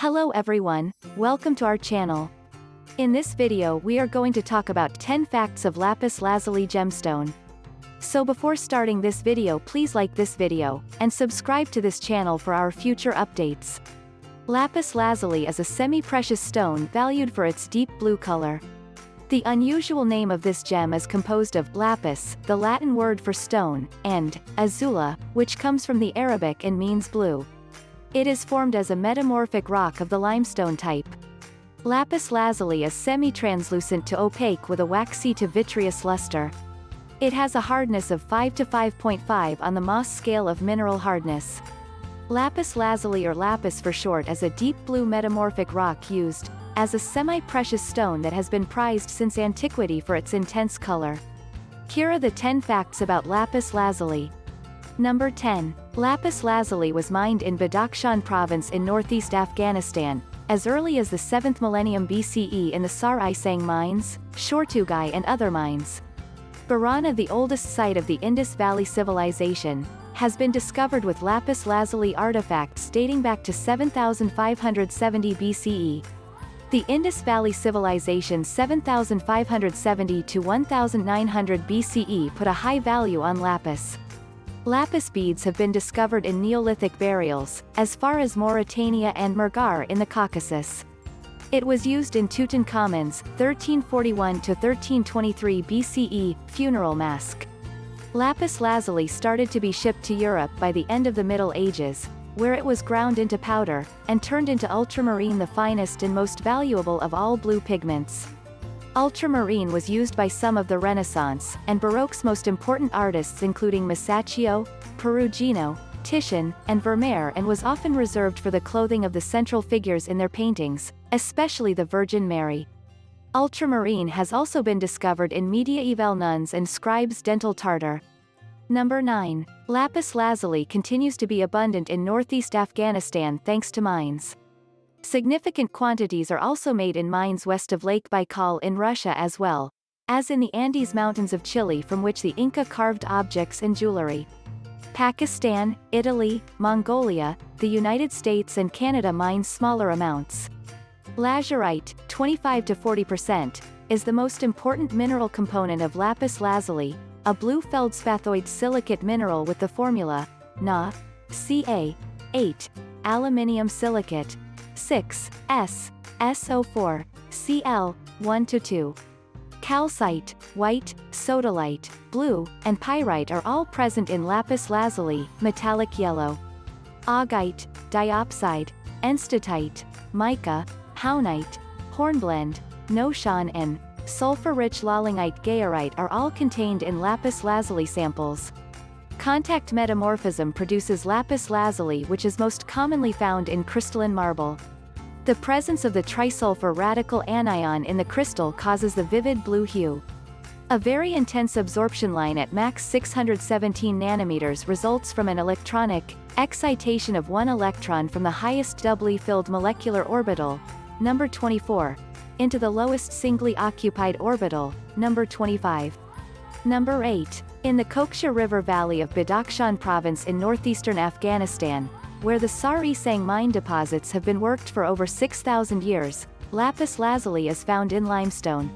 Hello everyone, welcome to our channel. In this video we are going to talk about 10 facts of lapis lazuli gemstone. So before starting this video please like this video, and subscribe to this channel for our future updates. Lapis lazuli is a semi-precious stone valued for its deep blue color. The unusual name of this gem is composed of lapis, the Latin word for stone, and azula, which comes from the Arabic and means blue. It is formed as a metamorphic rock of the limestone type. Lapis lazuli is semi-translucent to opaque with a waxy to vitreous luster. It has a hardness of 5 to 5.5 on the Mohs scale of mineral hardness. Lapis lazuli or lapis for short is a deep blue metamorphic rock used, as a semi-precious stone that has been prized since antiquity for its intense color. Here are the 10 facts about lapis lazuli. Number 10. Lapis lazuli was mined in Badakhshan province in northeast Afghanistan, as early as the 7th millennium BCE in the Sar-i-Sang mines, Shortugai and other mines. Bhirrana the oldest site of the Indus Valley Civilization, has been discovered with lapis lazuli artifacts dating back to 7570 BCE. The Indus Valley Civilization 7570 to 1900 BCE put a high value on lapis. Lapis beads have been discovered in Neolithic burials, as far as Mauritania and Mehrgarh in the Caucasus. It was used in Tutankhamun's 1341-1323 BCE funeral mask. Lapis lazuli started to be shipped to Europe by the end of the Middle Ages, where it was ground into powder, and turned into ultramarine the finest and most valuable of all blue pigments. Ultramarine was used by some of the Renaissance and Baroque's most important artists including Masaccio, Perugino, Titian, and Vermeer and was often reserved for the clothing of the central figures in their paintings, especially the Virgin Mary. Ultramarine has also been discovered in mediaeval nuns and scribes dental tartar. Number 9. Lapis lazuli continues to be abundant in northeast Afghanistan thanks to mines. Significant quantities are also made in mines west of Lake Baikal in Russia as well, as in the Andes Mountains of Chile from which the Inca carved objects and jewelry. Pakistan, Italy, Mongolia, the United States and Canada mine smaller amounts. Lazurite, 25 to 40%, is the most important mineral component of lapis lazuli, a blue feldspathoid silicate mineral with the formula Na, Ca, 8, aluminium silicate, 6, S, SO4, Cl, 1 to 2. Calcite, white, sodalite, blue, and pyrite are all present in lapis lazuli, metallic yellow. Augite, diopside, enstatite, mica, hauyne, hornblende, nosean and sulfur-rich löllingite gaurite are all contained in lapis lazuli samples. Contact metamorphism produces lapis lazuli which is most commonly found in crystalline marble. The presence of the trisulfur radical anion in the crystal causes the vivid blue hue. A very intense absorption line at max 617 nanometers results from an electronic excitation of one electron from the highest doubly filled molecular orbital, number 24, into the lowest singly occupied orbital, number 25. Number 8. In the Koksha River Valley of Badakhshan province in northeastern Afghanistan, where the Sar-i-Sang mine deposits have been worked for over 6,000 years, lapis lazuli is found in limestone.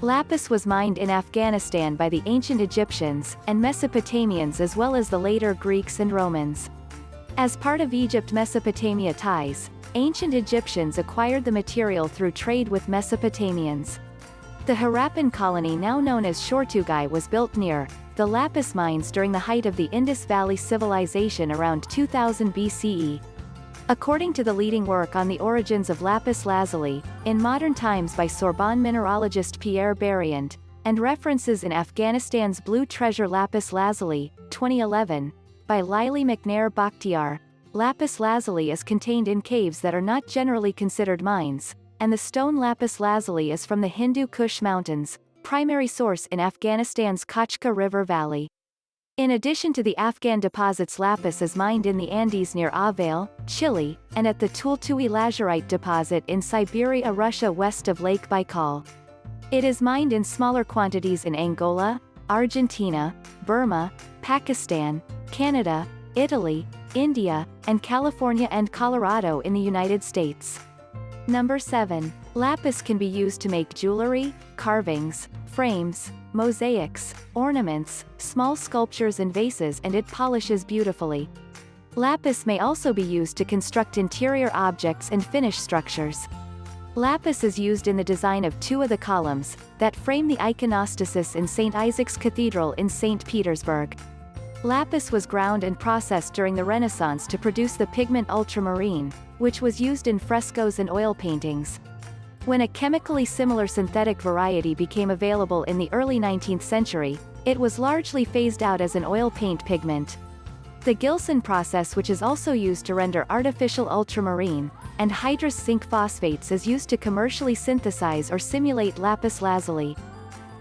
Lapis was mined in Afghanistan by the ancient Egyptians and Mesopotamians as well as the later Greeks and Romans. As part of Egypt-Mesopotamia ties, ancient Egyptians acquired the material through trade with Mesopotamians. The Harappan colony now known as Shortugai was built near, the lapis mines during the height of the Indus Valley Civilization around 2000 BCE. According to the leading work on the origins of lapis lazuli, in modern times by Sorbonne mineralogist Pierre Bariand, and references in Afghanistan's Blue Treasure Lapis Lazuli, 2011, by Lily McNair Bakhtiar, lapis lazuli is contained in caves that are not generally considered mines, and the stone lapis lazuli is from the Hindu Kush Mountains, primary source in Afghanistan's Kachka River Valley. In addition to the Afghan deposits lapis is mined in the Andes near Ovalle, Chile, and at the Tultui lazurite deposit in Siberia Russia west of Lake Baikal. It is mined in smaller quantities in Angola, Argentina, Burma, Pakistan, Canada, Italy, India, and California and Colorado in the United States. Number 7. Lapis can be used to make jewelry, carvings, frames, mosaics, ornaments, small sculptures and vases and it polishes beautifully. Lapis may also be used to construct interior objects and finish structures. Lapis is used in the design of two of the columns, that frame the iconostasis in St. Isaac's Cathedral in St. Petersburg. Lapis was ground and processed during the Renaissance to produce the pigment ultramarine, which was used in frescoes and oil paintings. When a chemically similar synthetic variety became available in the early 19th century, it was largely phased out as an oil paint pigment. The Gilson process which is also used to render artificial ultramarine, and hydrous zinc phosphates is used to commercially synthesize or simulate lapis lazuli.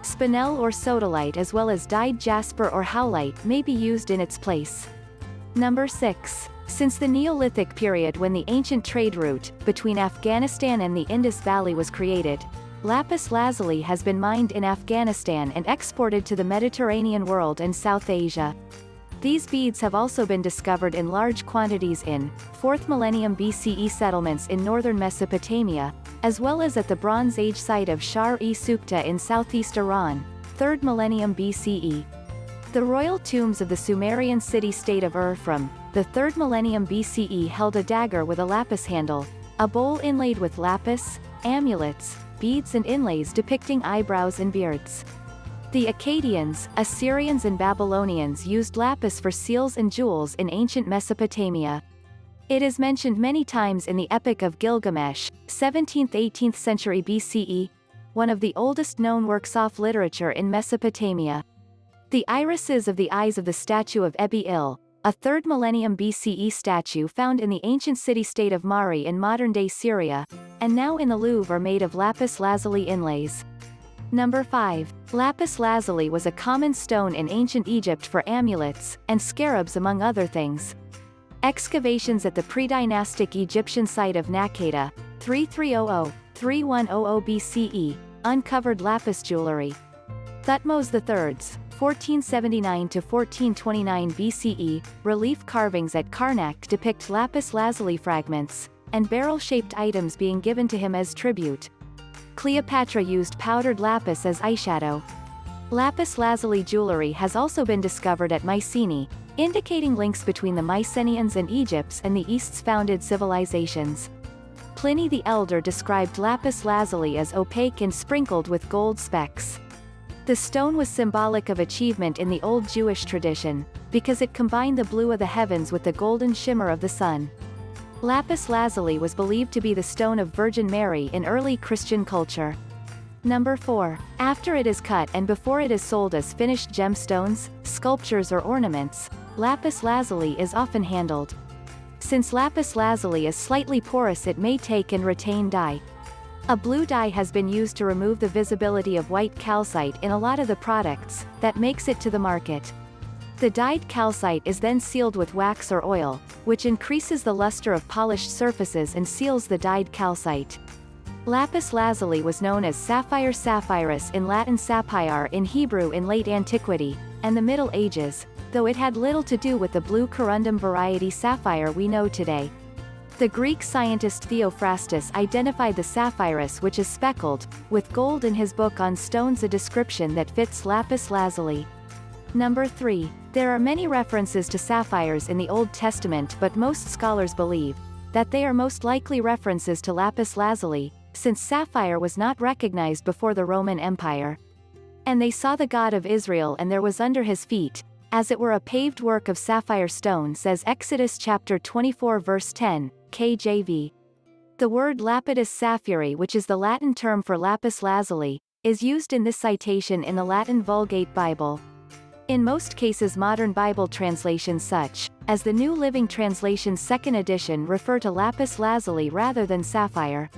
Spinel or sodalite as well as dyed jasper or howlite may be used in its place. Number 6. Since the Neolithic period when the ancient trade route, between Afghanistan and the Indus Valley was created, lapis lazuli has been mined in Afghanistan and exported to the Mediterranean world and South Asia. These beads have also been discovered in large quantities in 4th millennium BCE settlements in northern Mesopotamia, as well as at the Bronze Age site of Shahr-e Sukhteh in southeast Iran, 3rd millennium BCE. The royal tombs of the Sumerian city-state of Ur from the 3rd millennium BCE held a dagger with a lapis handle, a bowl inlaid with lapis, amulets, beads and inlays depicting eyebrows and beards. The Akkadians, Assyrians and Babylonians used lapis for seals and jewels in ancient Mesopotamia. It is mentioned many times in the Epic of Gilgamesh, 17th-18th century BCE, one of the oldest known works of literature in Mesopotamia. The irises of the eyes of the statue of Ebi-Il, a 3rd millennium BCE statue found in the ancient city-state of Mari in modern-day Syria, and now in the Louvre are made of lapis lazuli inlays. Number 5. Lapis lazuli was a common stone in ancient Egypt for amulets, and scarabs among other things. Excavations at the pre-dynastic Egyptian site of Naqada, 3300-3100 BCE, uncovered lapis jewelry. Thutmose III's, 1479-1429 BCE, relief carvings at Karnak depict lapis lazuli fragments, and barrel-shaped items being given to him as tribute, Cleopatra used powdered lapis as eyeshadow. Lapis lazuli jewelry has also been discovered at Mycenae, indicating links between the Mycenaeans and Egypt's and the East's founded civilizations. Pliny the Elder described lapis lazuli as opaque and sprinkled with gold specks. The stone was symbolic of achievement in the old Jewish tradition, because it combined the blue of the heavens with the golden shimmer of the sun. Lapis lazuli was believed to be the stone of Virgin Mary in early Christian culture. Number 4. After it is cut and before it is sold as finished gemstones, sculptures or ornaments, lapis lazuli is often handled. Since lapis lazuli is slightly porous it may take and retain dye. A blue dye has been used to remove the visibility of white calcite in a lot of the products, that makes it to the market. The dyed calcite is then sealed with wax or oil, which increases the luster of polished surfaces and seals the dyed calcite. Lapis lazuli was known as sapphire sapphirus in Latin sapphire in Hebrew in late antiquity, and the Middle Ages, though it had little to do with the blue corundum variety sapphire we know today. The Greek scientist Theophrastus identified the sapphirus which is speckled, with gold in his book on stones a description that fits lapis lazuli. Number 3. There are many references to sapphires in the Old Testament but most scholars believe that they are most likely references to lapis lazuli, since sapphire was not recognized before the Roman Empire. And they saw the God of Israel and there was under his feet, as it were a paved work of sapphire stone says Exodus chapter 24 verse 10, KJV. The word lapidus sapphire which is the Latin term for lapis lazuli, is used in this citation in the Latin Vulgate Bible. In most cases modern Bible translations such, as the New Living Translation second edition refer to lapis lazuli rather than sapphire.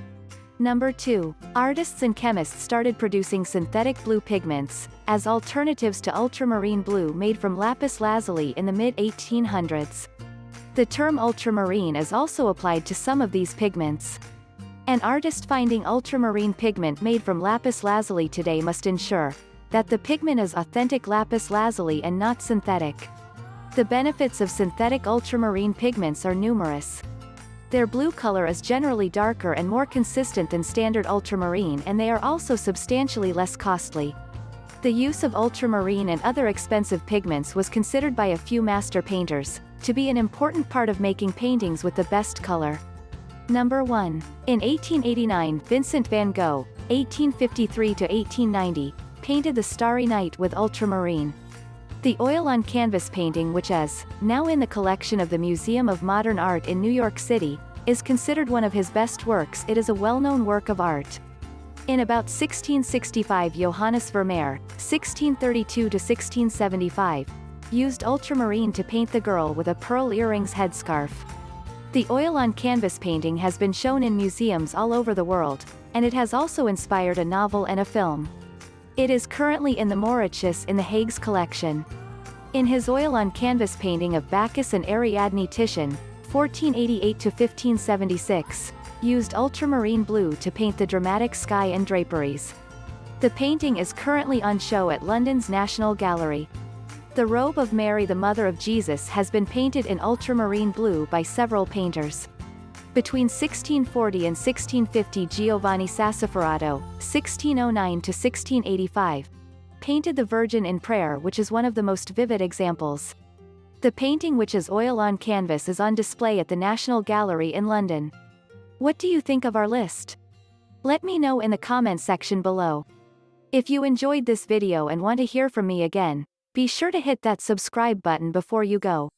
Number 2. Artists and chemists started producing synthetic blue pigments, as alternatives to ultramarine blue made from lapis lazuli in the mid-1800s. The term ultramarine is also applied to some of these pigments. An artist finding ultramarine pigment made from lapis lazuli today must ensure, that the pigment is authentic lapis lazuli and not synthetic. The benefits of synthetic ultramarine pigments are numerous. Their blue color is generally darker and more consistent than standard ultramarine and they are also substantially less costly. The use of ultramarine and other expensive pigments was considered by a few master painters to be an important part of making paintings with the best color. Number 1. In 1889 Vincent van Gogh, 1853-1890, painted The Starry Night with ultramarine. The oil-on canvas painting which is, now in the collection of the Museum of Modern Art in New York City, is considered one of his best works it is a well-known work of art. In about 1665 Johannes Vermeer, 1632-1675, used ultramarine to paint the girl with a pearl earrings headscarf. The oil-on canvas painting has been shown in museums all over the world, and it has also inspired a novel and a film. It is currently in the Mauritshuis in the Hague's collection. In his oil-on canvas painting of Bacchus and Ariadne Titian, 1488-1576, used ultramarine blue to paint the dramatic sky and draperies. The painting is currently on show at London's National Gallery. The robe of Mary the Mother of Jesus has been painted in ultramarine blue by several painters. Between 1640 and 1650 Giovanni Sassoferrato, 1609-1685, painted the Virgin in Prayer which is one of the most vivid examples. The painting which is oil on canvas is on display at the National Gallery in London. What do you think of our list? Let me know in the comment section below. If you enjoyed this video and want to hear from me again, be sure to hit that subscribe button before you go.